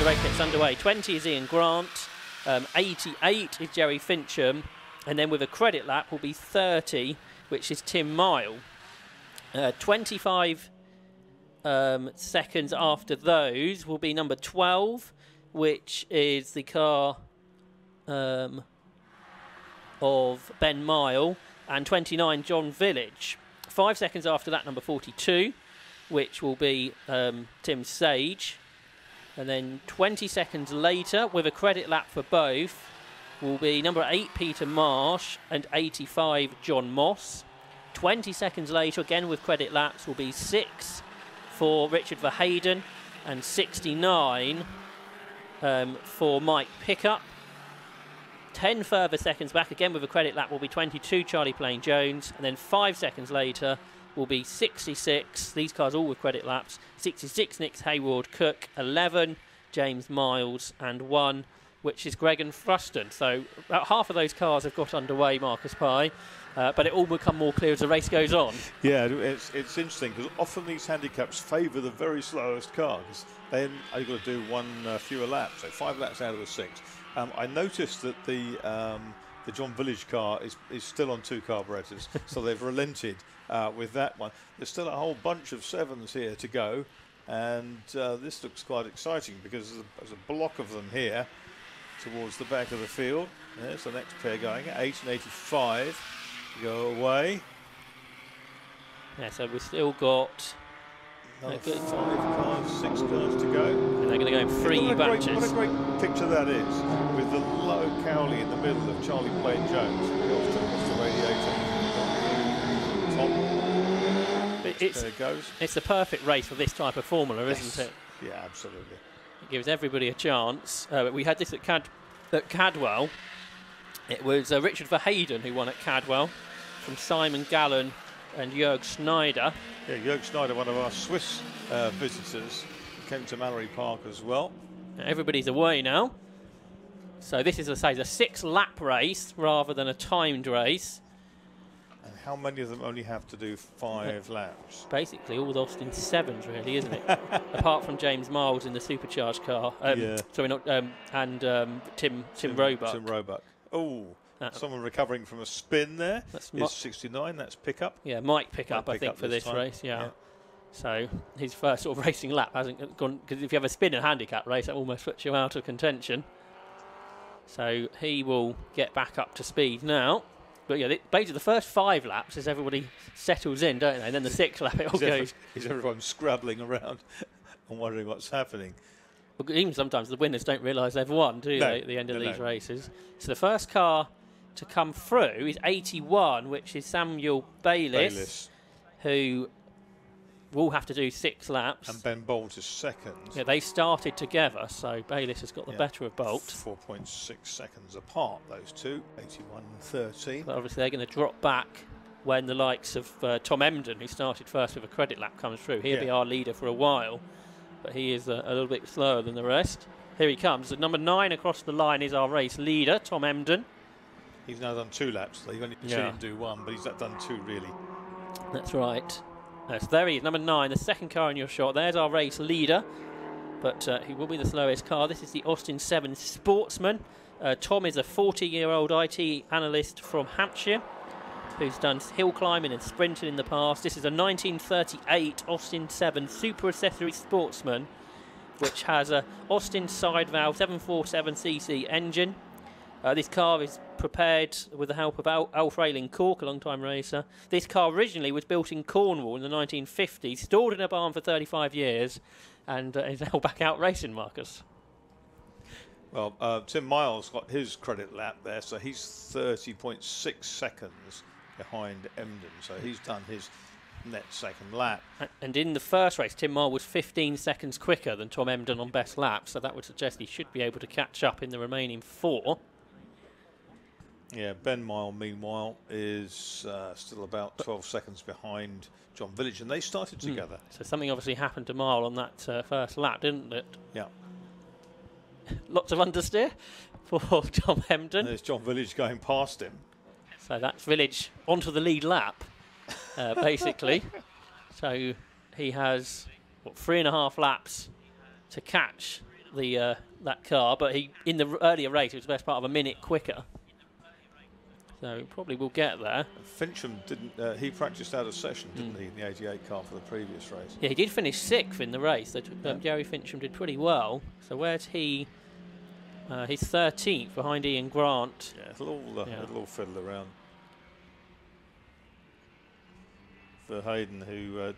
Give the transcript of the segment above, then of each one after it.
the race gets underway. 20 is Ian Grant, um, 88 is Jerry Fincham, and then with a credit lap will be 30, which is Tim Mile. Uh, 25 um, seconds after those will be number 12, which is the car um, of Ben Mile, and 29 John Village. Five seconds after that, number 42, which will be um, Tim Sage. And then 20 seconds later, with a credit lap for both, will be number 8 Peter Marsh and 85 John Moss. 20 seconds later, again with credit laps, will be 6 for Richard Verheyden and 69 um, for Mike Pickup. 10 further seconds back, again with a credit lap, will be 22 Charlie Plain Jones. And then 5 seconds later will be 66. These cars all with credit laps. 66 Nick Hayward Cook, 11 James Miles, and 1 which is Greg and Fruston. So about half of those cars have got underway, Marcus Pye. Uh, but it all will become more clear as the race goes on. Yeah, it's, it's interesting because often these handicaps favour the very slowest cars. Then you've got to do one uh, fewer laps, so five laps out of the six. Um, I noticed that the um, the John Village car is, is still on two carburetors, so they've relented uh, with that one. There's still a whole bunch of sevens here to go, and uh, this looks quite exciting because there's a, there's a block of them here towards the back of the field. There's the next pair going, 8 and 85 go away. Yeah, so we've still got Another five cars, six cars to go. And they're going to go in three what batches. Great, what a great picture that is, the low Cowley in the middle of Charlie Plain Jones. To, radiator. Tom. But it's, there it goes. It's the perfect race for this type of formula, isn't it? Yeah, absolutely. It gives everybody a chance. Uh, we had this at, Cad- at Cadwell. It was uh, Richard Verheyden who won at Cadwell from Simon Gallen and Jörg Schneider. Yeah, Jörg Schneider, one of our Swiss uh, visitors, came to Mallory Park as well. Everybody's away now. So this is, as I say, a six-lap race rather than a timed race. And how many of them only have to do five laps? Basically, all the Austin sevens, really, isn't it? Apart from James Miles in the supercharged car. Um, Yeah. Sorry, not um, and um, Tim Tim, Roebuck. Tim Roebuck. Oh, Uh, someone recovering from a spin there. That's Is 69, that's pickup. Yeah, Mike pick Might up, I think, for this this time. race. Yeah. Yeah. So his first sort of racing lap hasn't gone because if you have a spin and handicap race, that almost puts you out of contention. So he will get back up to speed now. But yeah, basically the first five laps as everybody settles in, don't they? And then the sixth lap it all Is, goes. is everyone scrabbling around and wondering what's happening? Well, Even sometimes the winners don't realise they've won, do No, they? At the end of no, these no. races. So the first car to come through is 81, which is Samuel Bayliss, Bayliss who will have to do six laps. and Ben Bolt is second. Yeah, they started together, so Bayliss has got the Yeah. better of Bolt. 4.6 seconds apart, those two. 81 and 13. But obviously, they're going to drop back when the likes of uh, Tom Emden, who started first with a credit lap, comes through. He'll be our leader for a while, but he is uh, a little bit slower than the rest. Here he comes. At number nine across the line is our race leader, Tom Emden. He's now done two laps. You've only seen Yeah. him do one, but he's done two really. That's right. Uh, so there he is, number nine, the second car in your shot. There's our race leader, but uh, he will be the slowest car. This is the Austin 7 Sportsman. Uh, Tom is a 40 year old IT analyst from Hampshire who's done hill climbing and sprinting in the past. This is a 1938 Austin 7 Super Accessory Sportsman, which has a Austin side valve 747cc engine. Uh, this car is prepared with the help of Al- Alf Rayling Cork, a long-time racer. This car originally was built in Cornwall in the 1950s, stored in a barn for 35 years, and uh, is now back out racing, Marcus. Well, uh, Tim Miles got his credit lap there, so he's 30.6 seconds behind Emden. So he's done his net second lap. And in the first race, Tim Miles was 15 seconds quicker than Tom Emden on best lap, so that would suggest he should be able to catch up in the remaining four. Yeah, Ben Mile, meanwhile, is uh, still about 12 seconds behind John Village, and they started Hmm. together. So something obviously happened to Marl on that uh, first lap, didn't it? Yeah. Lots of understeer for John Emden. And there's John Village going past him. So that's Village onto the lead lap, uh, basically. so he has what three and a half laps to catch the uh, that car, but he in the earlier race it was the best part of a minute quicker. So probably will get there. Fincham didn't. Uh, he practiced out of session, didn't Mm. he, in the 88 car for the previous race? Yeah, he did finish sixth in the race. That, Yeah. um, Jerry Fincham did pretty well. So where's he? Uh, he's 13th behind Ian Grant. Yeah, it'll all uh, Yeah. it'll all fiddle around. For Hayden, who uh,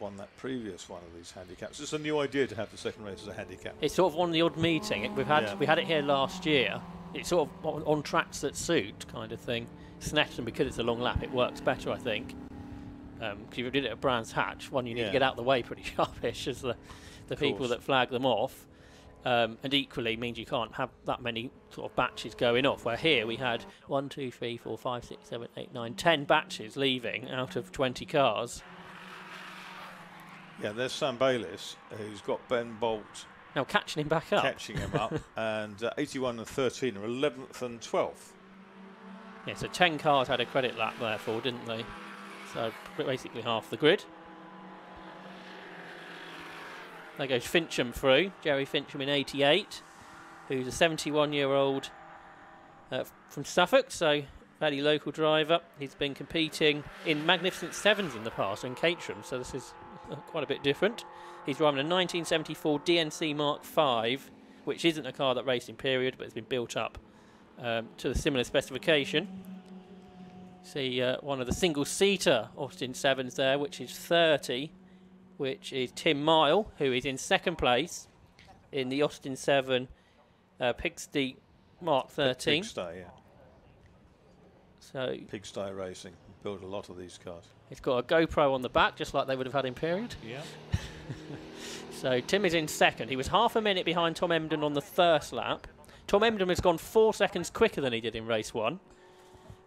won that previous one of these handicaps, it's a new idea to have the second race as a handicap. It's sort of one of the odd meeting. It- We've had Yeah. we had it here last year. It's sort of on, on tracks that suit kind of thing. Snetterton because it's a long lap, it works better, I think. Because if you did it at Brands Hatch, one you need Yeah. to get out of the way pretty sharpish as the the people that flag them off. Um, and equally means you can't have that many sort of batches going off. Where here we had one, two, three, four, five, six, seven, eight, nine, ten batches leaving out of 20 cars. Yeah, there's Sam Bayliss, who's got Ben Bolt Now catching him back up. catching him up, and uh, 81 and 13 are 11th and 12th. Yeah, so 10 cars had a credit lap therefore, didn't they? So basically half the grid. There goes Fincham through, Jerry Fincham in 88, who's a 71 year old uh, from Suffolk, so fairly local driver. He's been competing in Magnificent Sevens in the past in Caterham, so this is uh, quite a bit different. He's driving a 1974 DNC Mark V, which isn't a car that raced in period, but it's been built up um, to the similar specification. See uh, one of the single-seater Austin Sevens there, which is 30, which is Tim Mile, who is in second place in the Austin Seven uh, Pigsty Mark 13. Pigsty, yeah. So Pigsty Racing built a lot of these cars. it's got a GoPro on the back, just like they would have had in period. Yeah. So Tim is in second. He was half a minute behind Tom Emden on the first lap. Tom Emden has gone four seconds quicker than he did in race one,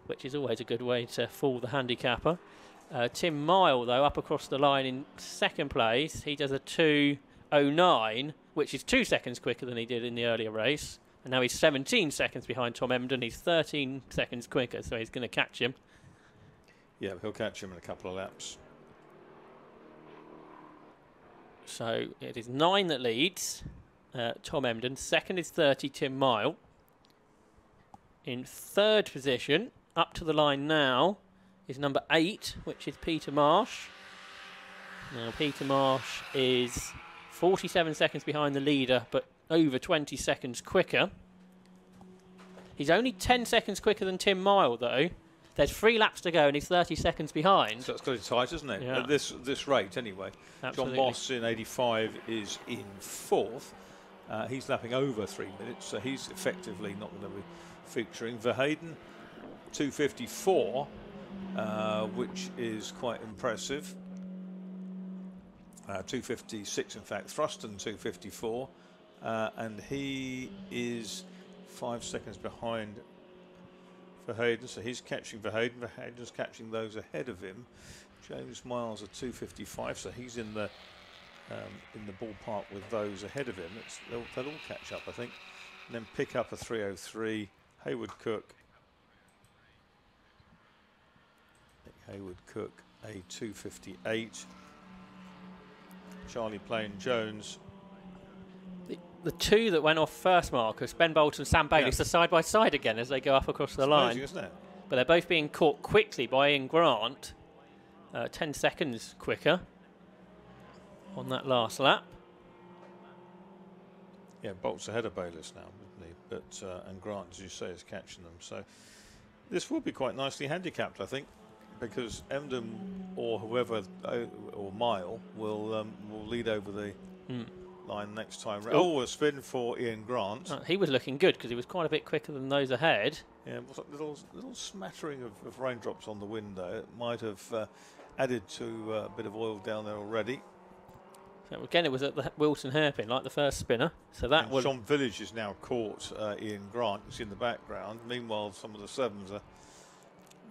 which is always a good way to fool the handicapper. Uh, Tim Mile, though, up across the line in second place. He does a 2.09, which is two seconds quicker than he did in the earlier race. And now he's 17 seconds behind Tom Emden. He's 13 seconds quicker, so he's going to catch him. Yeah, he'll catch him in a couple of laps. So it is nine that leads. Uh, Tom Emden. Second is 30, Tim Mile. In third position, up to the line now, is number eight, which is Peter Marsh. Now, Peter Marsh is 47 seconds behind the leader, but over 20 seconds quicker. He's only 10 seconds quicker than Tim Mile, though. There's three laps to go, and he's 30 seconds behind. So it's got it tight, isn't it? Yeah. At this this rate, anyway. Absolutely. John Moss in 85 is in fourth. Uh, he's lapping over three minutes, so he's effectively not going to be featuring. Verheyden, 254, uh, which is quite impressive. Uh, 256, in fact. Thruston, 254. Uh, and he is five seconds behind Verheyden, so he's catching Verheyden. Verheyden's catching those ahead of him. James Miles at 255, so he's in the um, in the ballpark with those ahead of him. They'll, they'll all catch up, I think, and then pick up a 303. Hayward Cook, Hayward Cook a 258. Charlie Plain Jones, The, two that went off first, Marcus, Ben Bolt and Sam Bailey, Yeah. are side by side again as they go up across the It's line. amazing, isn't it? But they're both being caught quickly by Ian Grant, uh, 10 seconds quicker on that last lap. Yeah, Bolt's ahead of Bayliss now, isn't he? But uh, and Grant, as you say, is catching them. So this will be quite nicely handicapped, I think, because Emden or whoever uh, or Mile will um, will lead over the Hmm. Line next time. round. Oh. Oh, a spin for Ian Grant. Uh, he was looking good because he was quite a bit quicker than those ahead. Yeah, was a little little smattering of, of raindrops on the window. It might have uh, added to uh, a bit of oil down there already. So again, it was at the Wilson hairpin, like the first spinner. So that will Sean Village is now caught uh, Ian Grant, who's in the background. Meanwhile, some of the sevens are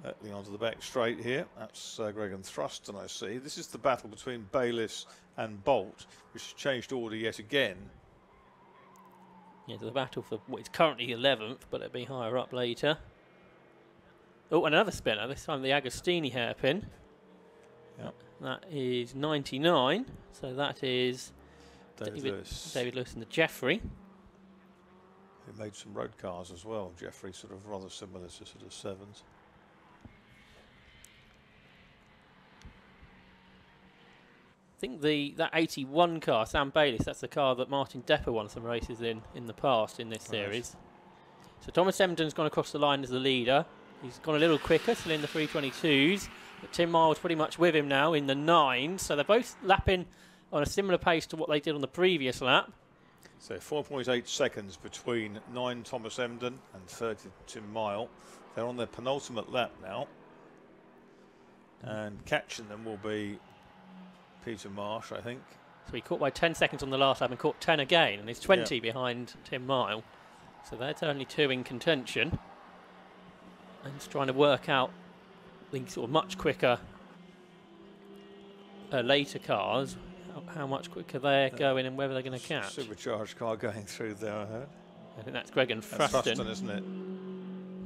hurtling onto the back straight here. That's uh, Greg and Thruston, I see. This is the battle between Bayliss and Bolt, which has changed order yet again. yeah, the battle for what is currently 11th, but it'll be higher up later. Oh, and another spinner. This time the Agostini hairpin. Yep. That is 99. So that is David, David, Lewis, David Lewis and the Jeffrey. who made some road cars as well. Jeffrey, sort of rather similar to sort of sevens. I think the that 81 car, Sam Bayliss, that's the car that Martin Depper won some races in in the past in this Right. series. So Thomas Emden's gone across the line as the leader. He's gone a little quicker, still in the 322s. But Tim Miles pretty much with him now in the nines. So they're both lapping on a similar pace to what they did on the previous lap. So 4.8 seconds between 9 Thomas Emden and 30 Tim Mile. They're on their penultimate lap now. Mm. And catching them will be Peter Marsh, I think. So he caught by 10 seconds on the last lap and caught 10 again, and he's 20 Yeah. behind Tim Mile. So there's only two in contention. And he's trying to work out the sort of much quicker uh, later cars, how, how much quicker they're Yeah. going and whether they're going to catch. Supercharged car going through there, I heard. I think that's Greg and That's Fruston. Fruston, isn't it?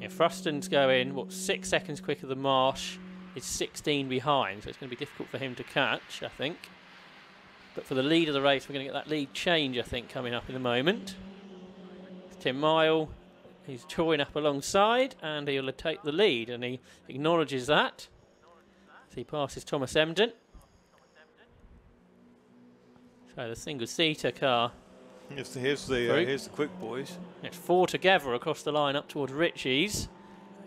Yeah, Fruston's going, what, six seconds quicker than Marsh. Is 16 behind, so it's going to be difficult for him to catch, I think. But for the lead of the race, we're going to get that lead change, I think, coming up in a moment. It's Tim Mile, he's chawing up alongside, and he'll take the lead, and he acknowledges that. So he passes Thomas Emden. So the single-seater car Here's the, here's the, uh, here's the quick boys. it's four together across the line up towards Riches.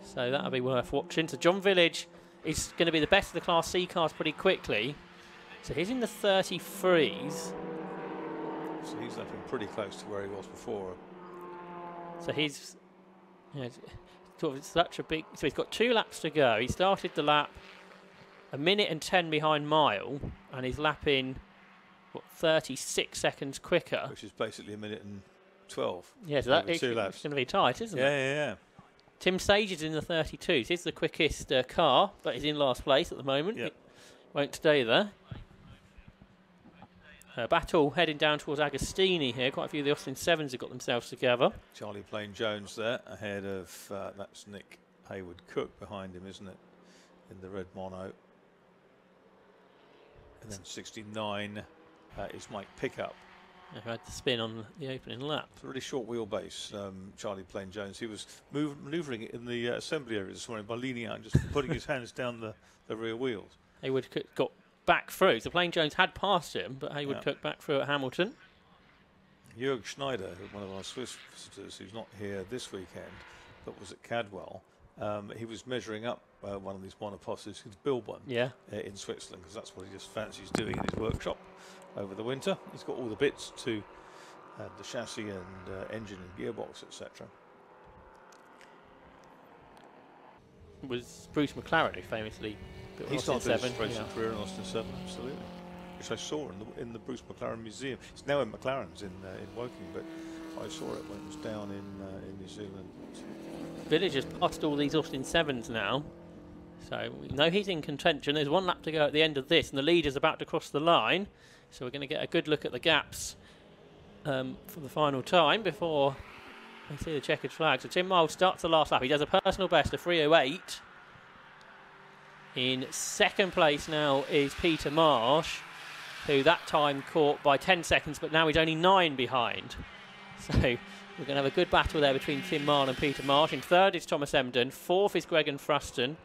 So that'll be worth watching. So John Village is going to be the best of the Class C cars pretty quickly. So he's in the 33s. So he's lapping pretty close to where he was before. So he's you know, sort of such a big. So he's got two laps to go. He started the lap a minute and 10 behind Mile, and he's lapping, what, 36 seconds quicker. Which is basically a minute and 12. Yeah, so that two laps. going to be tight, isn't Yeah, it? yeah, yeah. Tim Sage is in the 32s. He's the quickest uh, car, but he's in last place at the moment. Yep. Won't stay there. Uh, battle heading down towards Agostini here. Quite a few of the Austin Sevens have got themselves together. Charlie Plain Jones there ahead of uh, that's Nick Haywood Cook behind him, isn't it? In the red mono. And then 69 uh, is Mike Pickup. Who had the spin on the opening lap. It's a really short wheelbase, um, Charlie Plain Jones. He was move, manoeuvring it in the uh, assembly area this morning by leaning out and just putting his hands down the, the rear wheels. Haywood Cook got back through. So Plain Jones had passed him, but Haywood Yeah. Cook back through at Hamilton. Jörg Schneider, one of our Swiss visitors who's not here this weekend, but was at Cadwell, um, he was measuring up uh, one of these monopostos. He'd build one. Yeah. uh, in Switzerland because that's what he just fancies doing in his workshop over the winter. He's got all the bits to uh, the chassis and uh, engine and gearbox, etc. It was Bruce McLaren who famously built He Austin started his racing Yeah. career in Austin 7, absolutely. Which I saw in the, in the Bruce McLaren Museum. It's now in McLaren's in, uh, in Woking, but I saw it when it was down in, uh, in New Zealand. Village has passed all these Austin Sevens now. So we know he's in contention. There's one lap to go at the end of this, and the leader's about to cross the line. So we're going to get a good look at the gaps um, for the final time before we see the checkered flag. So Tim Miles starts the last lap. He does a personal best of 308. In second place now is Peter Marsh, who that time caught by 10 seconds, but now he's only nine behind. So we're going to have a good battle there between Tim Marl and Peter Marsh. In third is Thomas Emden. Fourth is Greg and Fruston.